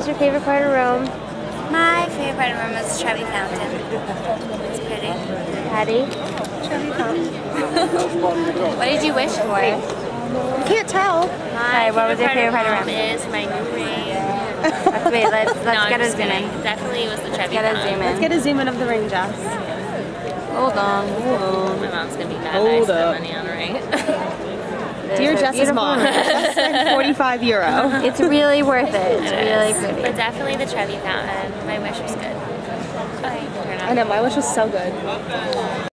was your favorite part of Rome? My favorite part of Rome is Trevi Fountain. It's pretty. Patty? Trevi Fountain. what did you wish for? You can't tell. My what was your favorite part of Rome Rome? is my new ring. Let's wait, let's, let's no, get a zoom kidding. in. Definitely was the Trevi Let's Get a Fountain. zoom Let's get a zoom in of the ring, Jess. Hold on, hold on. My mom's gonna be mad Hold that I up. spent money on a ring. Mom, ring. Jess 45 euro. It's really worth it. It's really pretty. But definitely the Trevi Fountain. My wish was good. I know, my wish was so good.